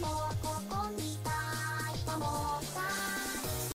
more.